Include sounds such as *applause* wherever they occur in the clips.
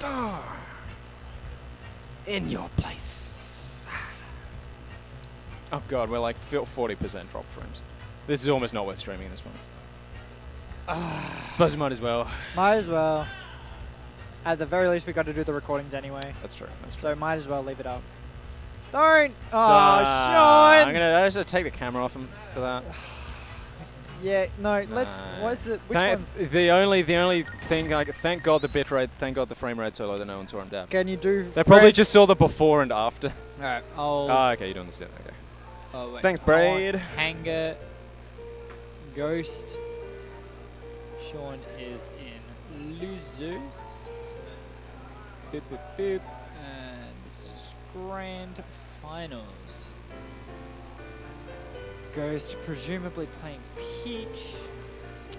Star. In your place. Oh god, we're like 40% drop frames. This is almost not worth streaming at this point. Suppose we might as well. Might as well. At the very least, we got to do the recordings anyway. That's true. That's true. So might as well leave it up. Don't! Oh, Ah, Sean! I'm gonna I should take the camera off him for that. Yeah, no, let's. No. What's the. Which Thank- one's. the only the only thing I thank God the bitrate, thank God the frame rate so low that no one saw him down. Can you do. They probably Braid? just saw the before and after. Alright, I'll. Oh, okay, you're doing this. Yeah, okay. oh, wait. thanks, I want Braid. Kanga. Ghost. Sean is in losers. Boop, boop, boop. And this is grand finals. Ghost presumably playing Peach.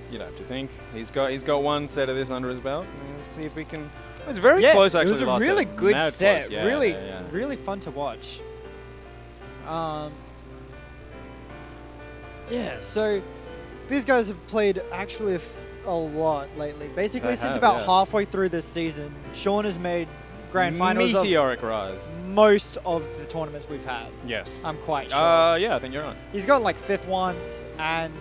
You'd have to think he's got he's got one set of this under his belt. Let's see if we can. It was very yeah, close actually. It was a really set. good Mad set. Yeah, really, yeah, really fun to watch. Um, yeah. So these guys have played actually a, f- a lot lately. Basically, since have, about yes. halfway through this season, Sean has made grand finals of Meteoric rise. most of the tournaments we've had. Yes. I'm quite sure. Uh, yeah, I think you're on. He's got like fifth once, and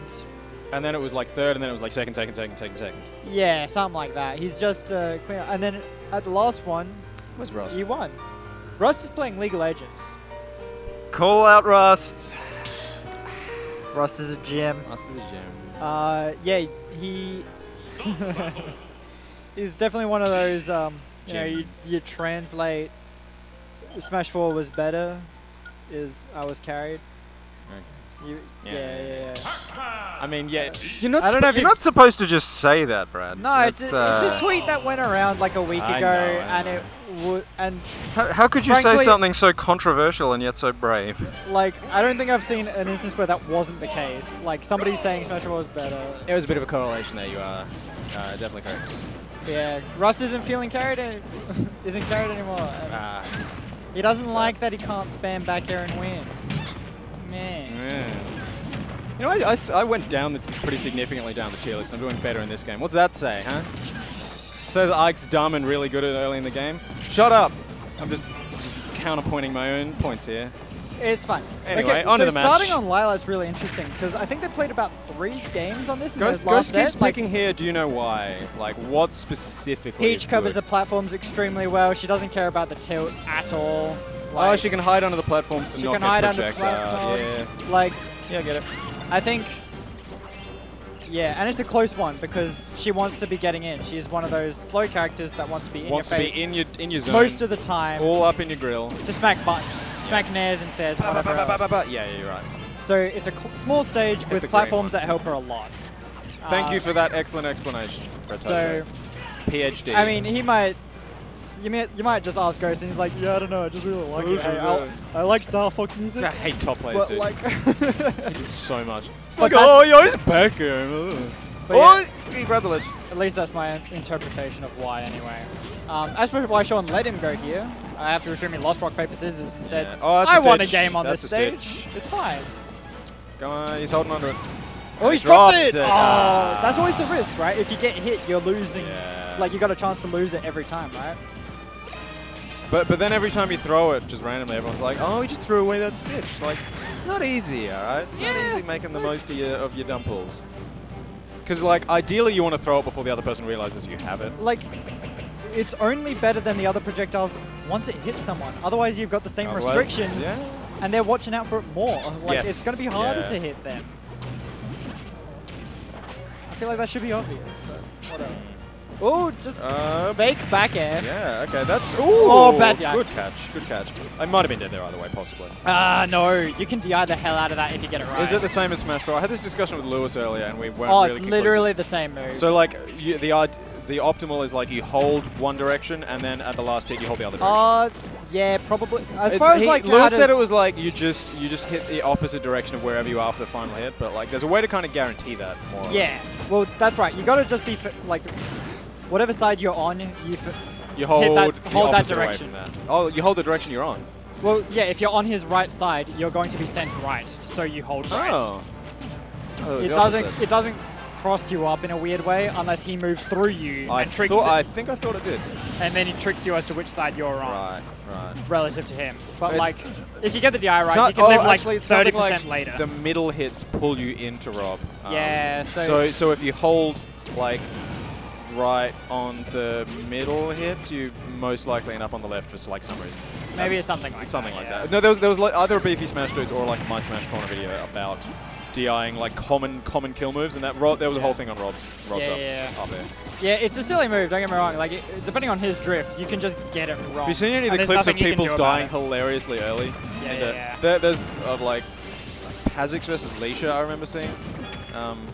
And then it was like third, and then it was like second, second, second, second, second. yeah, something like that. He's just uh, clear. And then at the last one, Where's Rust. he won. Rust is playing Legal Agents. Call out Rust. Rust is a gem. Rust is a gem. Uh, yeah, he *laughs* he's definitely one of those. Um, you know, you, you translate Smash Four was better, is I was carried. You, yeah, Yeah, yeah, yeah, yeah. I mean, yeah, you're not. I don't know if You're you've not supposed to just say that, Brad. No, it's a, uh, it's a tweet that went around like a week I ago, know, and know. it would and How, how could you say something so controversial and yet so brave? like I don't think I've seen an instance where that wasn't the case. Like somebody saying Smash Four was better. It was a bit of a correlation there. You are uh, definitely correct. Yeah, Rust isn't feeling carried. *laughs* Isn't carried anymore. Uh, he doesn't like that he can't spam back air and win. Man. yeah. You know, I went down the t- pretty significantly down the tier list. I'm doing better in this game. What's that say, huh? Says Ike's dumb and really good at early in the game. Shut up! I'm just, just counterpointing my own points here. It's fun. Anyway, okay, on so to the match. starting on Lylat is really interesting because I think they played about three games on this. Ghost, Ghost keeps set. Like, picking here. Do you know why? Like, what specifically? Peach covers the platforms extremely well. She doesn't care about the tilt at all. Oh, she can hide under the platforms to she not can get hide under projectile. platforms. Yeah, Like, yeah, I get it. I think. Yeah, and it's a close one because she wants to be getting in. She's one of those slow characters that wants to be in Wants your to face be in your in your zone. most of the time all up in your grill. to smack buttons, smack Yes. nairs and fairs, Ba, ba, whatever ba. Yeah, yeah, you're right. So it's a small stage the with platforms that help her a lot. Thank Uh, you for that excellent explanation. So, PhD. I mean, he might. You might, you might just ask Ghost, and he's like, "Yeah, I don't know, I just really like it. Hey, I'll- I like Star Fox music, I hate top players, but dude. like, I *laughs* hate him so much. It's But like, oh, yo, he's back here. Ugh. But oh, he grabbed the ledge. at least that's my interpretation of why, anyway. Um, as for why Sean let him go here, I have to assume he lost rock paper scissors and said, Yeah. Oh, that's a "I won a game on That's this stage. stitch. It's fine." Come on, he's holding onto it. Oh, he's He dropped dropped it! it. Oh, Ah. that's always the risk, right? If you get hit, you're losing. Yeah. Like you got a chance to lose it every time, right? But but then every time you throw it, just randomly, everyone's like, oh, he just threw away that stitch. Like, it's not easy, all right? It's not easy making the most of your of your dump pulls. Because like, ideally, you want to throw it before the other person realizes you have it. Like, it's only better than the other projectiles once it hits someone. Otherwise, you've got the same Otherwise, restrictions, yeah. and they're watching out for it more. Like, Yes, it's going to be harder yeah. to hit them. I feel like that should be obvious, but whatever. Oh, just Uh, fake back air. yeah, okay, that's ooh, Oh, bad DI. Good catch, good catch. I might have been dead there either way, possibly. Ah, no. You can DI the hell out of that if you get it right. Is it the same as Smash 4? I had this discussion with Lewis earlier, and we weren't Oh, really it's conclusive. literally the same move. So like, you, the the optimal is like you hold one direction, and then at the last hit you hold the other direction. Uh, yeah, probably. As It's- far as he- like Lewis said it was like you just you just hit the opposite direction of wherever you are for the final hit, but like there's a way to kind of guarantee that more. Or Yeah. Well, that's right. You got to just be like, whatever side you're on, you. F- You hold that- hold that direction. Oh, you hold the direction you're on. well, yeah. If you're on his right side, you're going to be sent right, so you hold right. Oh. Oh, It doesn't. opposite. It doesn't cross you up in a weird way unless he moves through you I and tricks thought, I think I thought it did. and then he tricks you as to which side you're on Right, right. relative to him. But It's- like, if you get the DI right, you can oh, live like actually, it's 30% like later. The middle hits pull you into Rob. Um, Yeah, so- so so if you hold like right on the middle hits, you most likely end up on the left for like some reason. Maybe That's- it's something like something that, like yeah. that. No, there was there was like either a Beefy Smash Doods or like my Smash corner video about DIing like common common kill moves, and that Rob, there was a whole thing on Rob's Rob's Yeah, up, yeah. up there. Yeah, it's a silly move. Don't get me wrong. Like, it, depending on his drift, you can just get it wrong. Have you seen any of the clips of nothing you can people dying hilariously early? Yeah, And, yeah, uh, yeah. There, there's of like Pazix versus Leisha, I remember seeing. Um,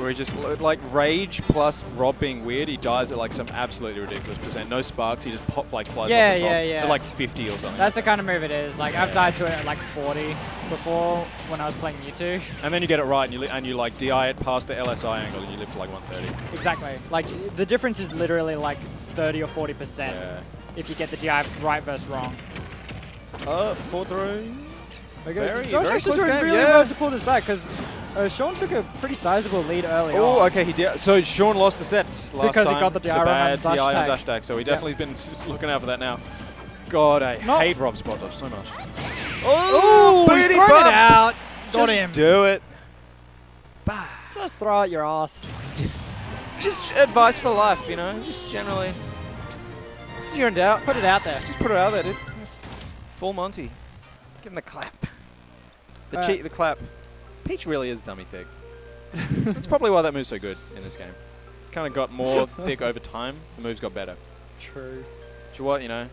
where he just like rage plus Rob being weird, he dies at like some absolutely ridiculous percent. No sparks, he just pop like flies Yeah, off the top yeah, yeah. at like 50 or something. That's the kind of move it is. Like, I've died to it at like 40 before when I was playing Mewtwo. and then you get it right, and you li- and you like DI it past the LSI angle, and you live to like 130. Exactly. Like, the difference is literally like 30 or 40% Yeah. if you get the DI right versus wrong. Uh, four three. Very, Josh very actually close doing game, really yeah. well to pull this back because uh, Sean took a pretty sizable lead early Oh, okay. He did. So Sean lost the set last Because he got the DI bad dash DI tag. dash tag. So he Yep. definitely been just looking out for that now. God, I No. hate Rob spot dodge so much. Oh, he's booty thrown bump. it out. Got Just him. do it. Just throw out your ass. *laughs* Just advice for life, you know. Just generally, if you're in doubt, Put it out there. just put it out there, dude. Just full Monty. Give him the clap. The Uh, cheat, the clap. Peach really is dummy thick. That's probably why that move's so good in this game. It's kind of got more *laughs* thick over time. The moves got better. True. Do you what, you know?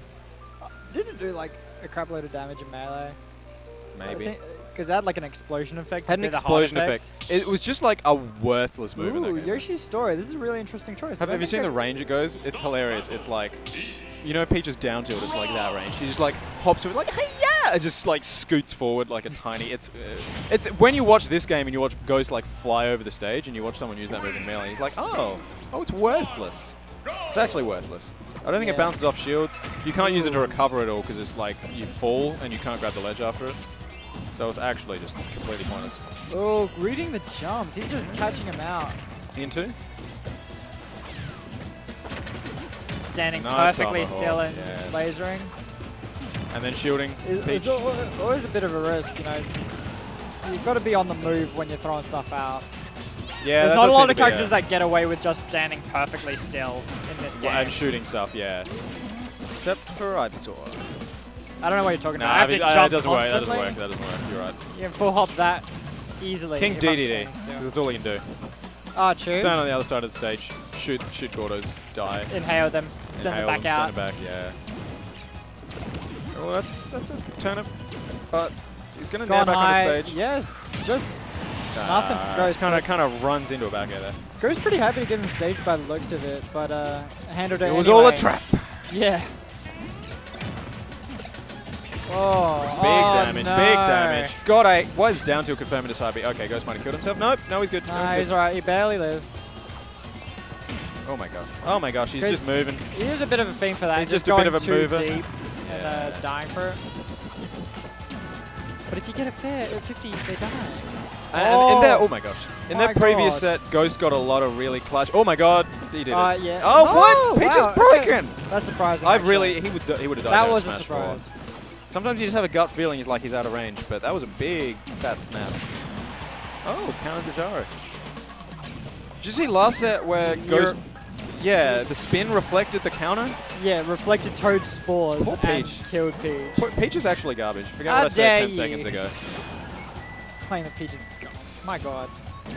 Uh, didn't do like a crap load of damage in melee. Maybe. Because uh, it had like an explosion effect. Had an instead of heart explosion effect. It was just like a worthless move in that Ooh, game. Yoshi's story. This is a really interesting choice. Have, have you seen the range it goes? It's hilarious. It's like, you know, Peach's down tilt. It's like that range. She just like hops with like, hey yeah, it just like scoots forward like a tiny. It's, uh, it's when you watch this game and you watch Ghost like fly over the stage and you watch someone use that move in melee. He's like, oh, oh, it's worthless. It's actually worthless. I don't think it bounces off shields. You can't use it to recover at all because it's like you fall and you can't grab the ledge after it. So it's actually just completely pointless. Oh, reading the jumps. He's just catching him out. Into? Standing Nice perfectly still and yes. lasering. And then shielding. It's, Peach. it's al- always a bit of a risk, you know. You've got to be on the move when you're throwing stuff out. Yeah, There's not a lot of to a- characters that get away with just standing perfectly still in this game. and shooting stuff, yeah. Except for Ivysaur. I don't know what you're talking No, about. I have to that jump doesn't work. That doesn't work. That doesn't work. You're right. You can full hop that easily. King if DDD. standing 'cause. That's all he can do. Ah, true. Stand on the other side of the stage, shoot, shoot Gordos, die, Inhale them, send them back them, out. send them back. Yeah. Well, that's that's a turnip, but he's gonna nair Gone back high. on the stage. Yes, just Nothing from Uh, Ghost, Just kind of kind of runs into a back air there. Goes pretty happy to give him stage by the looks of it, but uh, handled it It was all a trap. Yeah. Oh, Big oh, damage, no. big damage. God, I why is down tilt confirming to side B? Okay, Ghost might have killed himself. Nope, no, he's good. No, he's he's alright. He barely lives. Oh my gosh. Oh my gosh, he's just moving. He is a bit of a fiend for that. He's just, just a bit going of a too mover. deep and uh, Yeah. dying for it. But if you get a fair at 50, they die. And in their, Oh. oh my gosh. In My their previous God. set, Ghost got a lot of really clutch. Oh my god, he did Uh, it. yeah. Oh, No, what? Peach wow, is broken. okay. That's surprising. I've actually. really, he would, he would have died That there in was a Smash surprise. 4. Sometimes you just have a gut feeling he's like he's out of range, but that was a big fat snap. Oh, counters the gyro. Did you see last set where Ghost, yeah, the spin reflected the counter? Yeah, reflected Toad spores Poor and Peach. killed Peach. Pe- Peach is actually garbage. Forget How what I said 10 you. seconds ago. Playing the Peach is gone. My god.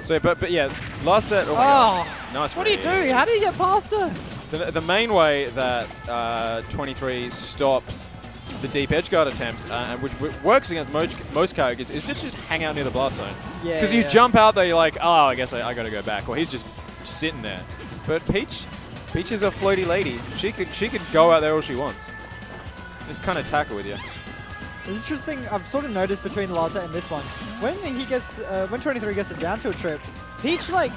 So, but, but yeah, last set, oh. Oh, Nice what do you do? How do you get past her? The, the main way that uh, 23 stops the deep edge guard attempts, uh, and which w- works against most, most characters, is to just hang out near the blast zone. Yeah. Because you yeah. jump out there, you're like, oh, I guess I, I gotta go back. Or he's just sitting there. But Peach, Peach is a floaty lady. She could she could go out there all she wants. Just kind of tackle with you. It's interesting. I've sort of noticed between the set and this one, when he gets, uh, when 23 gets the down tilt trip, Peach like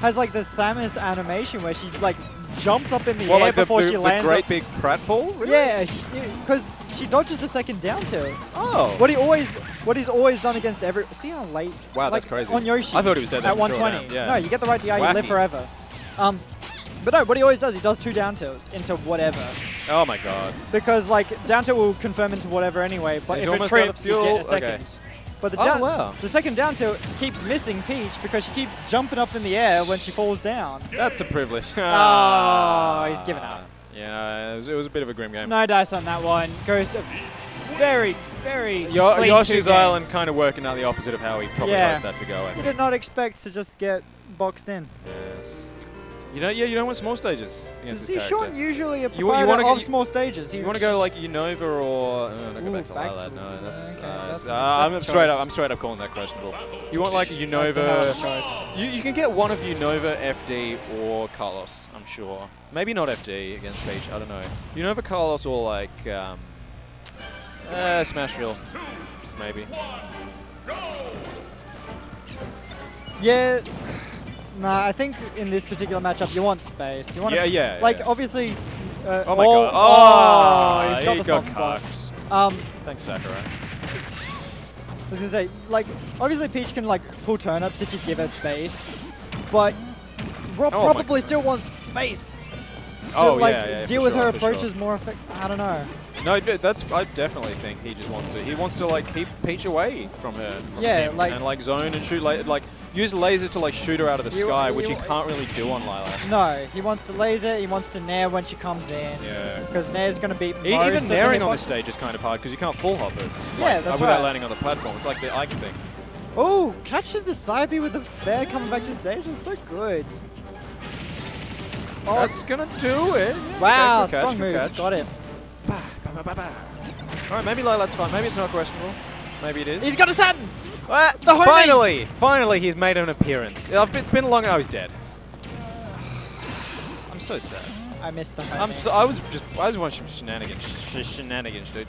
has like the Samus animation where she like jumps up in the Well, air like the, before the, she the lands. great up- big pratfall? Really? Yeah, because she dodges the second down tilt. Oh. What he always, what he's always done against every. See how late. Wow, that's crazy. On Yoshi. I thought he was dead at for sure 120. now, yeah. No, you get the right DI, you live forever. Um, but no, what he always does, he does two down tilts into whatever. Oh my god. Because like down tilt will confirm into whatever anyway, but He's if it almost out of trips, you get a second. Okay. But the, Oh, down, wow. the second down tilt keeps missing Peach because she keeps jumping up in the air when she falls down. That's a privilege. Oh, he's given up. Yeah, it was, it was a bit of a grim game. No dice on that one. Goes to very, very Yo- Yoshi's Island kind of working out the opposite of how he probably Yeah. hoped that to go. I You did not expect to just get boxed in. Yes. You know, yeah, you don't want small stages against See, this Sean usually a You- you wanna of small stages. He You want to go like Unova or uh, don't go Ooh, back to back Lylat? to- No, that's, okay, uh, that's uh, that's I'm a straight up. I'm straight up calling that questionable. You want like a That's a hell of a Unova? You, you can get one of Unova, FD, or Kalos. I'm sure. Maybe not FD against Peach. I don't know. Unova, Kalos, or like um, uh, Smashville. Maybe. Yeah. Nah, I think in this particular matchup you want space. You want Yeah, yeah. like yeah. obviously. Uh, Oh my god. Oh, he's got he the got soft spot. Um, Thanks, Sakura. I was gonna say, like, obviously Peach can like pull turnips if you give her space, but Rob Oh probably still wants space. So Oh, like, yeah, yeah, deal with sure, her for sure. approaches more effective. I don't know. No, that's. I definitely think he just wants to. He wants to like keep Peach away from her. From Yeah, him, like- and like zone and shoot, like, like use lasers to like shoot her out of the You- sky, which he you- can't really do on Lylat. No, he wants to laser. He wants to nair when she comes in. Yeah. Because nair's gonna beat E- most Even the on this stage is kind of hard because you can't full hop it. Yeah, like, that's Without right. landing on the platform. It's like the Ike thing. Oh, catches the side B with the fair coming back to stage. That's so good. Oh, That's gonna do it. Yeah, wow, okay, catch, strong move. catch. Got it. Bah, bah, bah. All right, maybe Lylat's fine. Maybe it's not questionable. Maybe it is. He's got a Saturn. Ah, the homie! finally, finally, he's made an appearance. Uh, It's been long. Oh, he's dead. *sighs* I'm so sad. I missed the. I'm so. I was just. I was watching shenanigans. Sh- shenanigans, dude.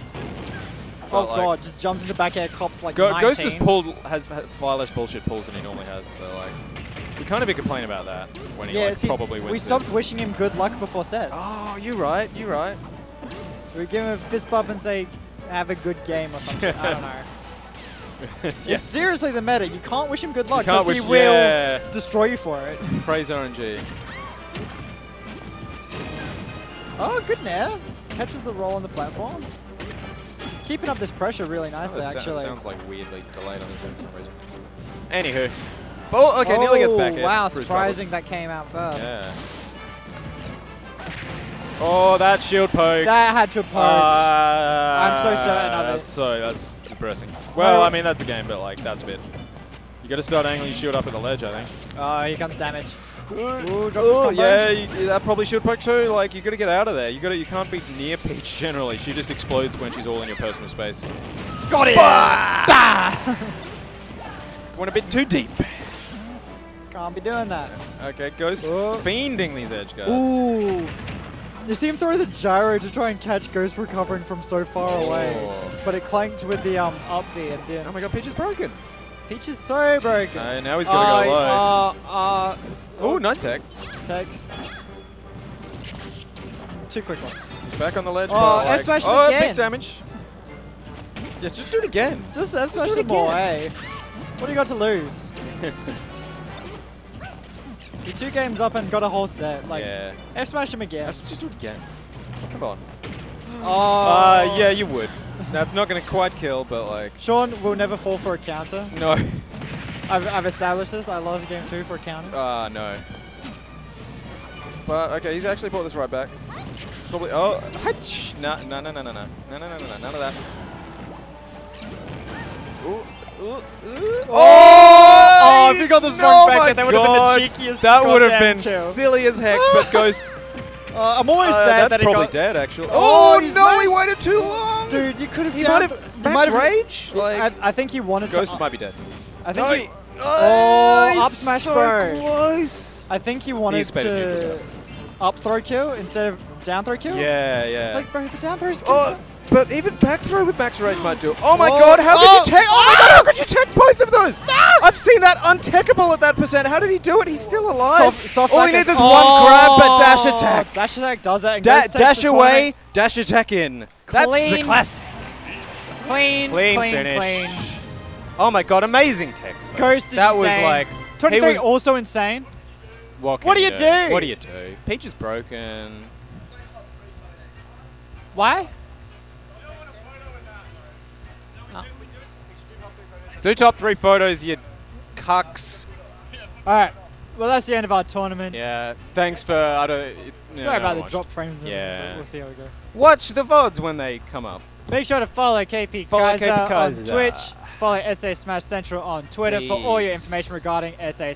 Oh like, god, just jumps into back air, cops like Go- 19. Ghost has pulled has, has far less bullshit pulls than he normally has. So like, we can't even complain about that when he Yeah, like, see, probably wins. we stopped this. wishing him good luck before sets. Oh, you're right. you're right. We give him a fist bump and say, have a good game or something. I don't *laughs* know. *laughs* yeah. It's seriously the meta. You can't wish him good luck because he will yeah. destroy you for it. *laughs* Praise RNG. Oh, good nair. Catches the roll on the platform. He's keeping up this pressure really oh, nicely, That sou- actually. sounds like weirdly delayed on his own for some reason. Anywho. Oh, okay, nearly gets back Oh, air Wow, his surprising that came out first. Yeah. Oh, that shield poke. That had to poke. Ah, I'm so certain of it. That's so, that's depressing. Well, Well- I mean, that's a game, but like, that's a bit. You gotta start angling your shield up at the ledge, I think. oh, here comes damage. Ooh, drops his Oh, yeah, you, that probably should poke too. Like, you gotta get out of there. You gotta, you can't be near Peach generally. She just explodes when she's all in your personal space. Got it! *laughs* Went a bit too deep. Can't be doing that. Okay, Ghost Oh. fiending these edge guards. Ooh. You see him throw the gyro to try and catch Ghost recovering from so far away. Oh. But it clanked with the um up B and then Oh my god, Peach is broken. Peach is so broken. Uh, now he's gotta go low. Uh, uh, Oh, nice tech. Text. Two quick ones. He's back on the ledge. Oh, like, smash oh, again. big damage. Yeah, just do it again. Just F smash it them all, eh? What do you got to lose? *laughs* You're two games up and got a whole set. Like, yeah. F smash him again. F just do it again. Just come on. Oh. Uh, yeah, you would. That's not going to quite kill, but like... Sean will never fall for a counter. No. I've, I've established this. I lost game two for a counter. Ah, uh, no. But, okay, he's actually brought this right back. Probably... Oh, hatch! No, no, no, no, no, no. No, no, no, none of that. Ooh, ooh, ooh. Oh! If he got the strong oh back that would have been the cheekiest That would have been kill. silly as heck, but *laughs* Ghost. Uh, I'm always Uh, sad that's that he probably dead, actually. Oh, Oh, no, he waited too long. Dude, you could have. he might have max rage. Like, I, I think he wanted Ghost to. might be dead. I think No, he, Oh, he's up smash so bro. close. I think he wanted to up throw kill instead of down throw kill. Yeah, yeah. It's like, bro, the down throw's Oh, But even back throw with Max Rage might do. Oh my Whoa. god, how Oh. could you oh, take? Oh my god, how could you oh! take both of those? I've seen that untechable at that percent. How did he do it? He's still alive. Soft, soft All he needs is- one grab, but dash Oh, attack. Dash attack does that. Da- dash away, dash attack in. That's the classic. Clean, Clean, clean, finish. clean. Oh my god, amazing text. though. Ghost is That was like. 23 he was, also insane. what, What do you you do? What do you do? Peach is broken. Why? Do top three photos, you cucks. All right. Well, that's the end of our tournament. Yeah. Thanks for. I don't. it- Sorry about the drop frames. Yeah. We'll see how we go. Watch the VODs when they come up. Make sure to follow KP Follow Kaiza KP on Twitch. Follow SA Smash Central on Twitter for all your information regarding SA